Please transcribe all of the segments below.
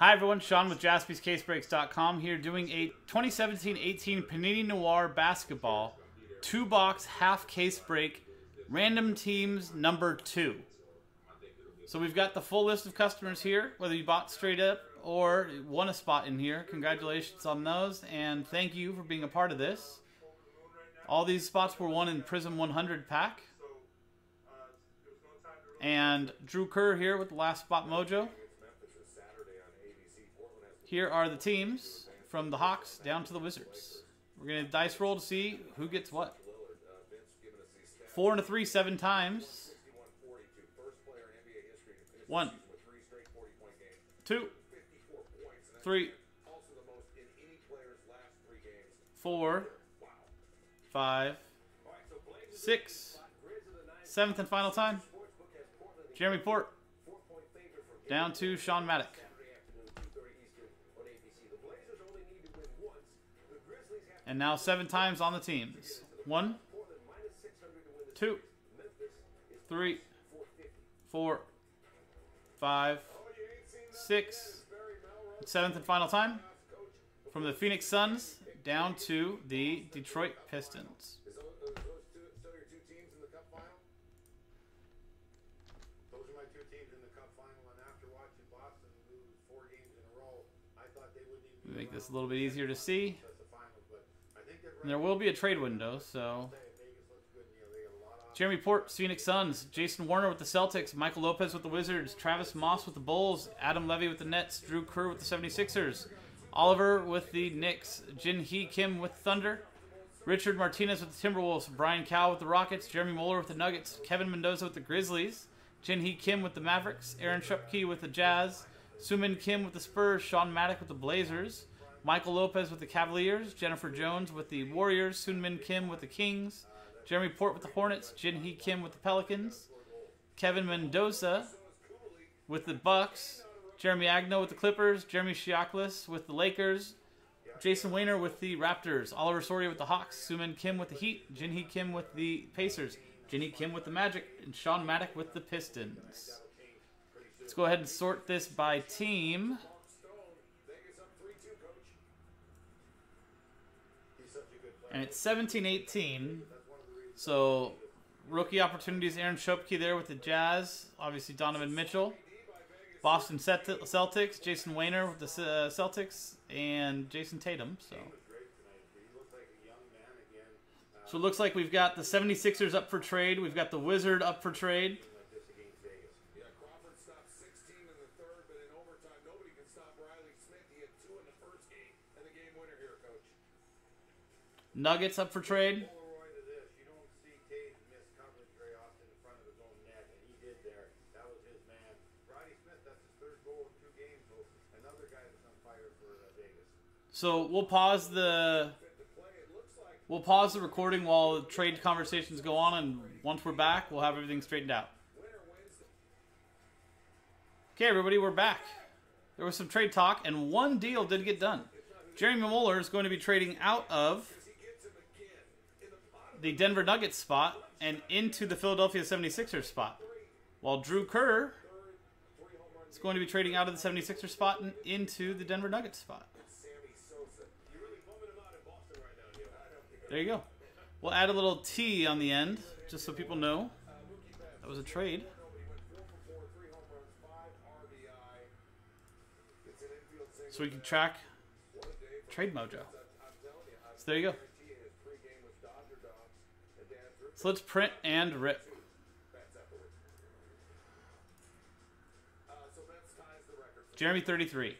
Hi everyone, Sean with JaspysCaseBreaks.com here doing a 2017-18 Panini Noir Basketball two-box half case break random teams number two. So we've got the full list of customers here, whether you bought straight up or won a spot in here. Congratulations on those, and thank you for being a part of this. All these spots were won in Prism 100 pack. And Drew Kerr here with the last spot mojo. Here are the teams from the Hawks down to the Wizards. We're going to dice roll to see who gets what. Four and a three, seven times. One, two, three, four, five, six, seventh and final time. Jeremy Port down to Sean Maddock. And now seven times on the teams. One, two, three, four, five, six, seventh and final time. From the Phoenix Suns down to the Detroit Pistons. Make this a little bit easier to see. And there will be a trade window, so. Jeremy Port, Phoenix Suns. Jason Warner with the Celtics. Michael Lopez with the Wizards. Travis Moss with the Bulls. Adam Levy with the Nets. Drew Kerr with the 76ers. Oliver with the Knicks. Jin Hee Kim with Thunder. Richard Martinez with the Timberwolves. Brian Cow with the Rockets. Jeremy Moeller with the Nuggets. Kevin Mendoza with the Grizzlies. Jin Hee Kim with the Mavericks. Aaron Shupke with the Jazz. Sumin Kim with the Spurs. Sean Maddock with the Blazers. Michael Lopez with the Cavaliers, Jennifer Jones with the Warriors, Sunmin Kim with the Kings, Jeremy Port with the Hornets, Jin Hee Kim with the Pelicans, Kevin Mendoza with the Bucks, Jeremy Agno with the Clippers, Jeremy Shiaklis with the Lakers, Jason Wayner with the Raptors, Oliver Soria with the Hawks, Sumin Kim with the Heat, Jin Hee Kim with the Pacers, Jin Hee Kim with the Magic, and Sean Maddock with the Pistons. Let's go ahead and sort this by team. And it's 17-18. So rookie opportunities, Aaron Shopke there with the Jazz. Obviously Donovan Mitchell. Boston Celtics, Jason Wayner with the uh, Celtics, and Jayson Tatum. So. So it looks like we've got the 76ers up for trade. We've got the Wizard up for trade. Nuggets up for trade. So we'll pause the we'll pause the recording while the trade conversations go on, and once we're back, we'll have everything straightened out. Okay, everybody, we're back. There was some trade talk, and one deal did get done. Jeremy Moeller is going to be trading out of the Denver Nuggets spot and into the Philadelphia 76ers spot. While Drew Kerr is going to be trading out of the 76ers spot and into the Denver Nuggets spot. There you go. We'll add a little T on the end, just so people know that was a trade. So we can track Trade Mojo. So there you go. So let's print and rip. Jeremy 33.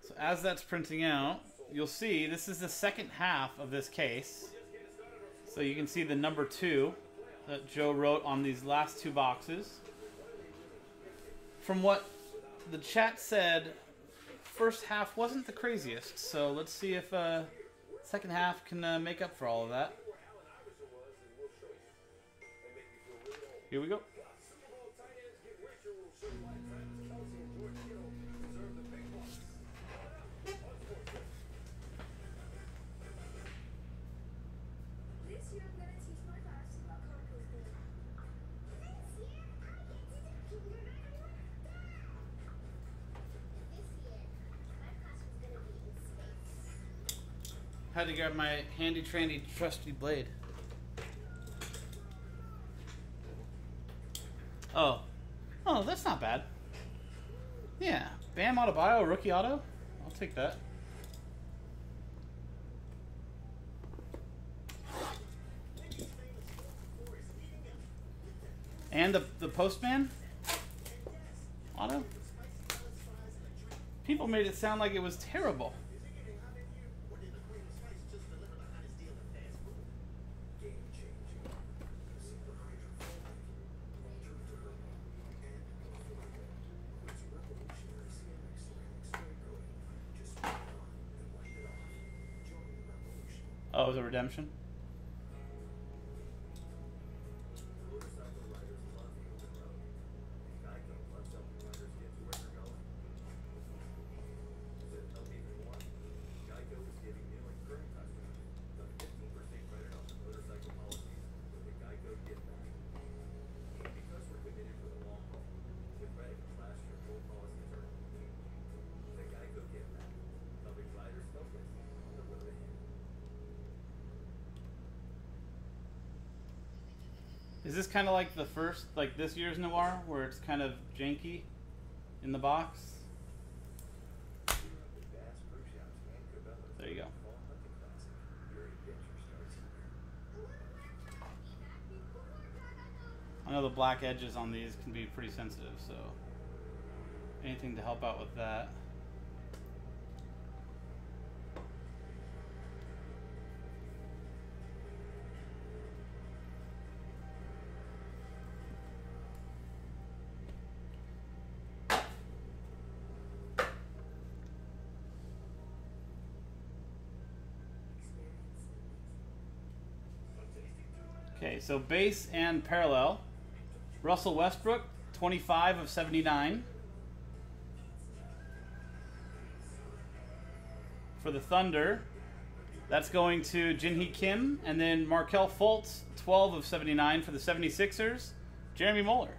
So as that's printing out, you'll see this is the second half of this case. So you can see the number two that Joe wrote on these last two boxes from what the chat said, first half wasn't the craziest. So let's see if uh, second half can uh, make up for all of that. Here we go. Had to grab my handy trandy trusty blade. Oh. Oh, that's not bad. Yeah. Bam Adebayo, rookie auto. I'll take that. And the, the postman? Auto? People made it sound like it was terrible. Redemption? Is this kind of like the first, like this year's Noir, where it's kind of janky in the box? There you go. I know the black edges on these can be pretty sensitive, so anything to help out with that. Okay, so base and parallel. Russell Westbrook, 25 of 79. For the Thunder, that's going to Jinhee Kim. And then Markelle Fultz, 12 of 79 for the 76ers. Jeremy Moeller.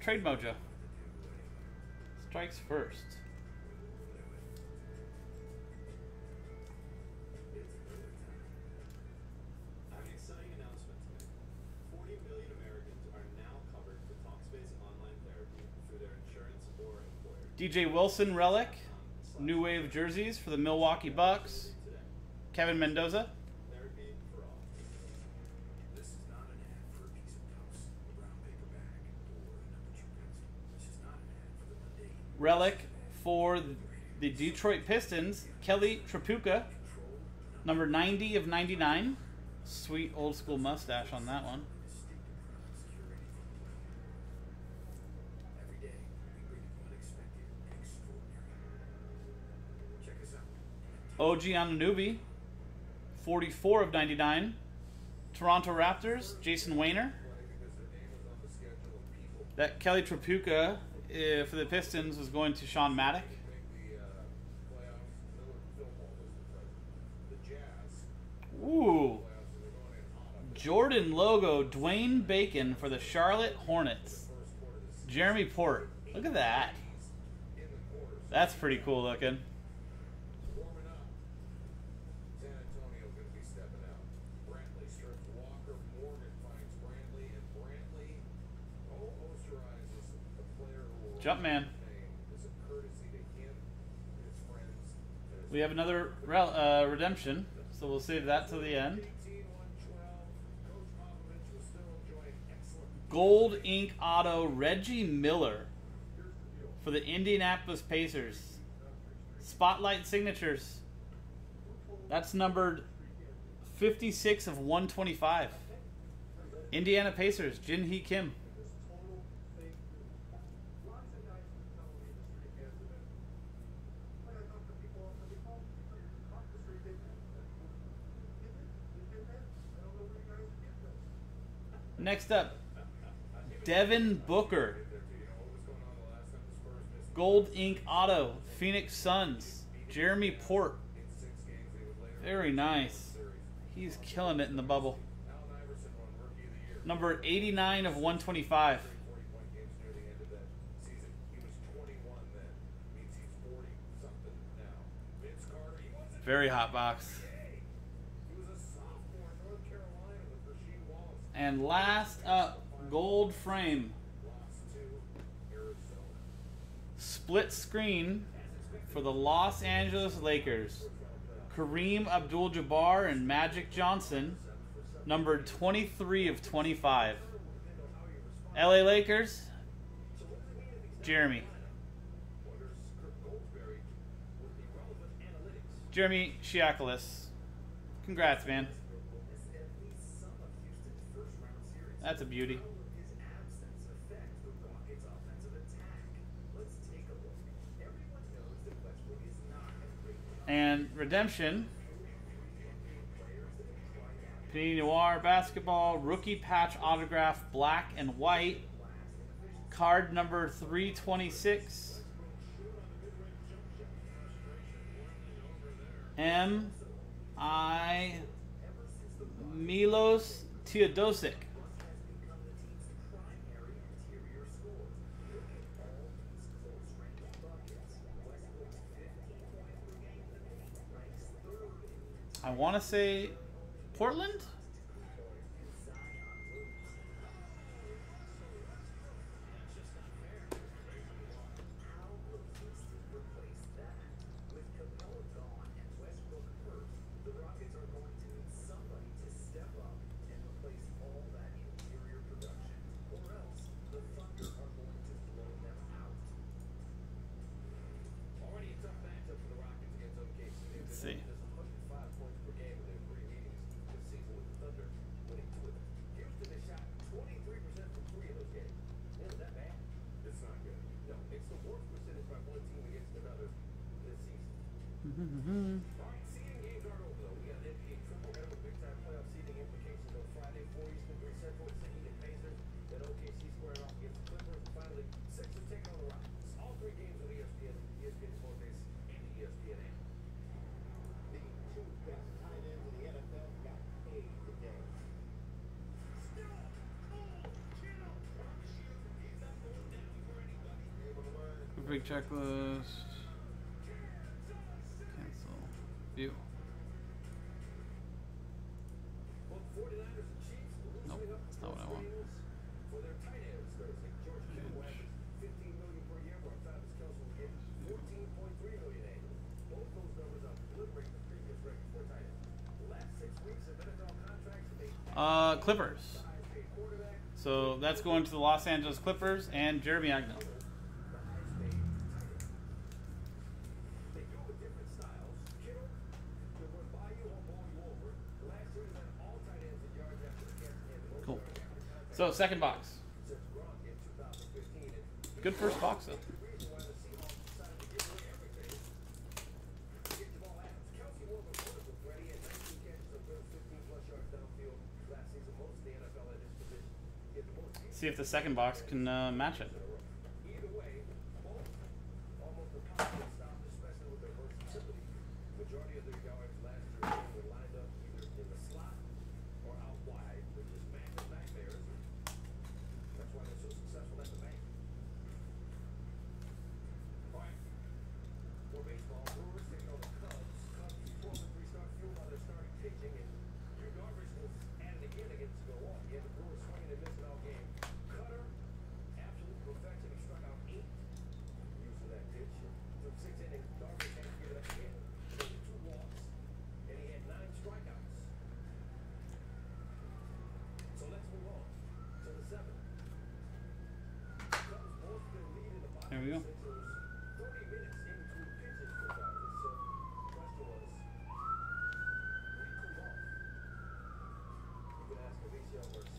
Trade Mojo. Strikes first. DJ Wilson relic, new wave jerseys for the Milwaukee Bucks. Kevin Mendoza. Relic for the Detroit Pistons, Kelly Tripucka, number 90 of 99. Sweet old school mustache on that one. OG Anunoby, 44 of 99. Toronto Raptors, Jason Wayner. That Kelly Tripucka uh, for the Pistons was going to Sean Maddock. Ooh. Jordan logo, Dwayne Bacon for the Charlotte Hornets. Jeremy Port. Look at that. That's pretty cool looking. Jumpman. We have another uh, redemption, so we'll save that till the end. Gold Ink Auto Reggie Miller for the Indianapolis Pacers. Spotlight signatures. That's numbered 56 of 125. Indiana Pacers, Jinhee Kim. Next up, Devin Booker. Gold Ink Auto, Phoenix Suns, Jeremy Port. Very nice. He's killing it in the bubble. Number 89 of 125. Very hot box. And last up, gold frame. Split screen for the Los Angeles Lakers. Kareem Abdul Jabbar and Magic Johnson, numbered 23 of 25. LA Lakers, Jeremy. Jeremy Shiakolis. Congrats, man. That's a beauty. And Redemption. Panini Noir Basketball, Rookie Patch Autograph, Black and White. Card number 326. M. I. Milos Teodosic. I want to say Portland? Big checklist. Cancel. View. Nope, that's not what I want. Uh, Clippers. So that's going to the Los Angeles Clippers and Jeremy Agnell. So second box. Good first box though. See if the second box can uh, match it. Go.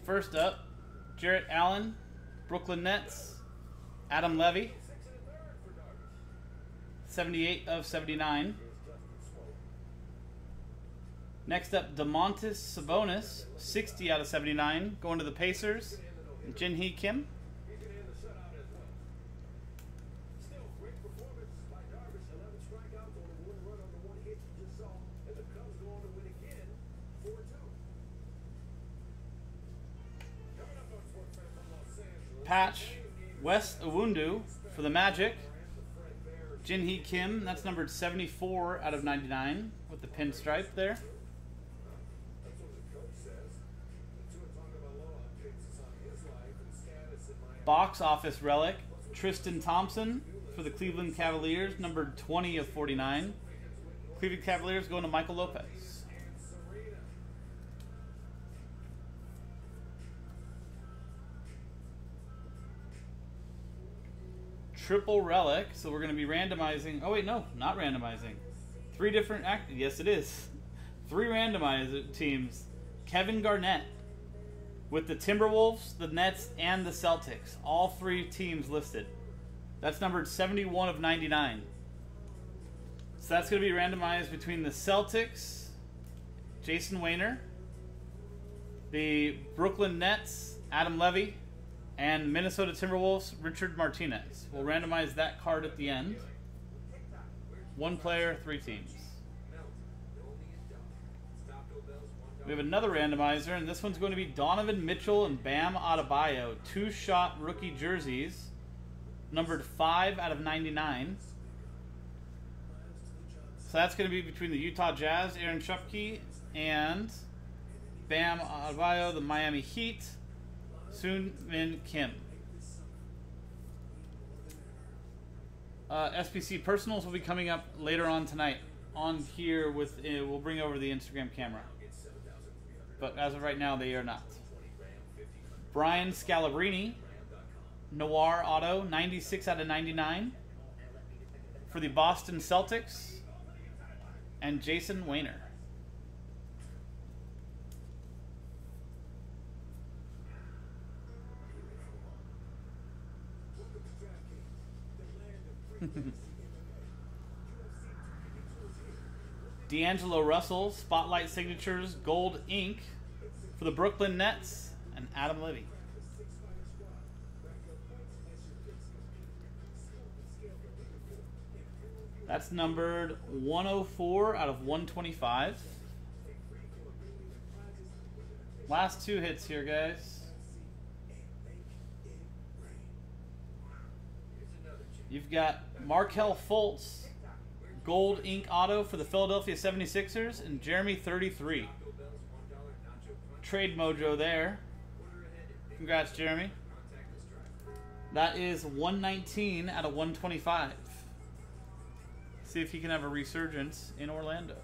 First up, Jarrett Allen, Brooklyn Nets, Adam Levy, 78 of 79. Next up, Domantas Sabonis, 60 out of 79, going to the Pacers. Jin Hee Kim. patch, Wes Iwundu for the Magic. Jinhee Kim, that's numbered 74 out of 99 with the pinstripe there. Box office relic, Tristan Thompson for the Cleveland Cavaliers, numbered 20 of 49. Cleveland Cavaliers going to Michael Lopez. Triple relic, so we're going to be randomizing. Oh, wait, no, not randomizing. Three different act. Yes, it is. Three randomizer teams. Kevin Garnett with the Timberwolves, the Nets, and the Celtics. All three teams listed. That's numbered 71 of 99. So that's going to be randomized between the Celtics, Jason Wayner, the Brooklyn Nets, Adam Levy, and Minnesota Timberwolves, Richard Martinez. We'll randomize that card at the end. One player, three teams. We have another randomizer, and this one's going to be Donovan Mitchell and Bam Adebayo. Two-shot rookie jerseys, numbered 5 out of 99. So that's going to be between the Utah Jazz, Aaron Schupke, and Bam Adebayo, the Miami Heat, Soon Min Kim. Uh, SPC personals will be coming up later on tonight. On here with, uh, we'll bring over the Instagram camera but as of right now, they are not. Brian Scalabrine, Noir Auto, 96 out of 99 for the Boston Celtics, and Jason Wayner. D'Angelo Russell, Spotlight Signatures, Gold Ink for the Brooklyn Nets, and Adam Levy. That's numbered 104 out of 125. Last two hits here, guys. You've got Markelle Fultz, Gold Ink Auto for the Philadelphia 76ers, and Jeremy 33. Trade mojo there. Congrats, Jeremy. That is 119 out of 125. See if he can have a resurgence in Orlando.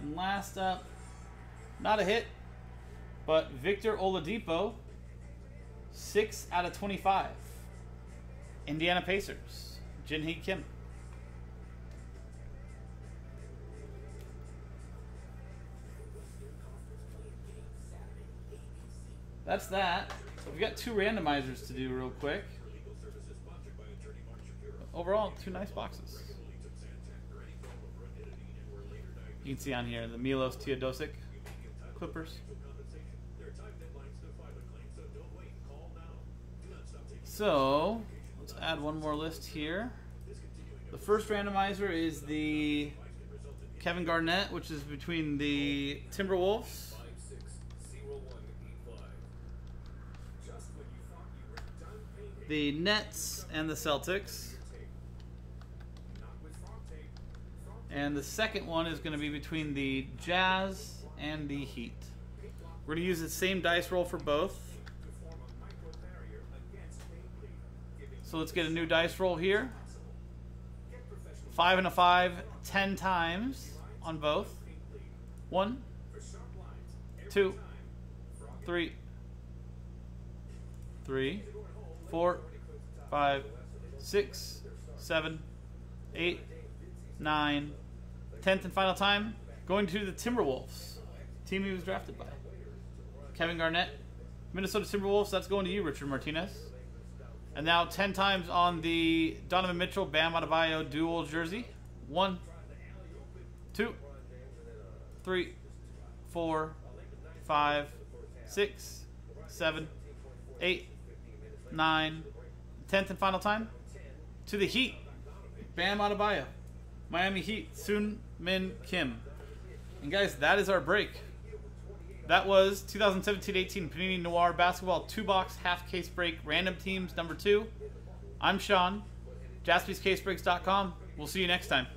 And last up, not a hit, but Victor Oladipo, 6 out of 25. Indiana Pacers, Jinhee Kim. That's that. We've got two randomizers to do real quick. Overall, two nice boxes. You can see on here the Milos Teodosic Clippers. So, let's add one more list here. The first randomizer is the Kevin Garnett, which is between the Timberwolves the Nets and the Celtics. And the second one is going to be between the Jazz and the Heat. We're going to use the same dice roll for both. So let's get a new dice roll here. Five and a five, ten times on both. One, two, three, three, four, five, six, seven, eight, nine, tenth and final time, going to the Timberwolves, team he was drafted by. Kevin Garnett, Minnesota Timberwolves, that's going to you, Richard Martinez. And now 10 times on the Donovan Mitchell Bam Adebayo dual jersey. One, two, three, four, five, six, seven, eight, nine, tenth and final time to the Heat. Bam Adebayo, Miami Heat, Soon Min Kim. And guys, that is our break. That was 2017-18 Panini Noir Basketball two-box half-case break random teams number two. I'm Sean, jaspyscasebreaks.com. We'll see you next time.